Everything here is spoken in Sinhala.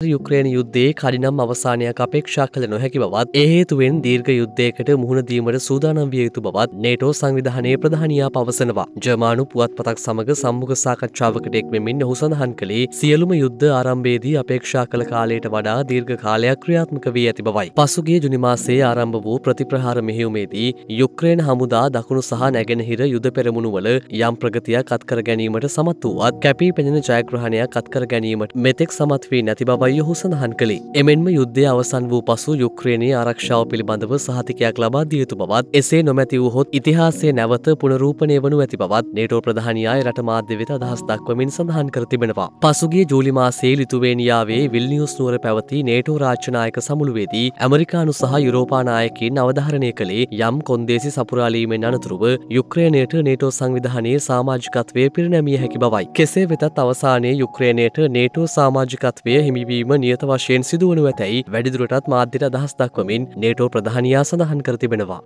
යුක්‍රේණ යුද්ධයේ කඩිනම් අවසානයක් අපේක්ෂා කළ නොහැකි බවත් ඒහේතුවෙන් දීර්ඝ යුද්ධයකට මුහුණදීමට සූදානම් විය යුතු බවත් නේටෝ සංවිධානයේ ප්‍රධානයා පවසනවා. ජර්මානු පුවත්පතක් සමග සම්මුඛ සාකච්ඡාවකට එක්වෙමින් ඔහු සඳහන් කළේ සියලුම යුද්ධ ආරම්භයේදී අපේක්ෂා කළ කාලයට වඩා දීර්ඝ කාලයක් ක්‍රියාත්මක වී ඇති බවයි. පසුගිය ජුනි මාසයේ ආරම්භ වූ ප්‍රතිප්‍රහාර මෙහෙයුමේදී යුක්‍රේන හමුදා දකුණු සහ නැගෙනහිර යුද පෙරමුණුවල යම් ප්‍රගතියක් අත්කර ගැනීමට සමත් වූවත් කැපී පෙනෙන ජයග්‍රහණයක් අත්කර ගැනීමට මෙතෙක් සමත් වී නැති බවයි බවයි ඔහු සඳහන් කළේ. එමෙන්ම යුද්ධය අවසන් වූ පසු යුක්්‍රේණයේ ආරක්ෂාව පිළිබඳව සහතිකයක් ලබා දියයුතු බවත් එසේ නොමැති වූහොත් ඉතිහාසේ නැවත පුනරූපනය වනු ඇති බවත් නේටෝ ප්‍රධානයාය රට මාධ්‍ය වෙත අදහස් දක්වමින් සඳහන් කර තිබෙනවා. පසුගේ ජූලි මාසේ ලිතුවේනියාවේ විල්නිියස් නුවර පැවති නේටෝ රාජ්‍යනායක සමුළුවේදී ඇමරිකානු සහ යුරෝපානායකින් අවධාරණය කළේ යම් කොන්දේසි සපුරාලීමෙන් අනතුරුව යුක්්‍රේණයට නේටෝ සංවිධානයේ සාමාජිකත්වය පිරිනැමිය හැකි බවයි. කෙසේ වෙතත් අවසානයේ යුක්්‍රේණයට නේටෝ සාමාජිකත්වය හිමිවී කිරීම නියත වශයෙන් සිදුවනු ඇතැයි වැඩිදුරටත් මාධ්‍යට අදහස් දක්වමින් නේටෝ ප්‍රධානයා සඳහන් කර තිබෙනවා.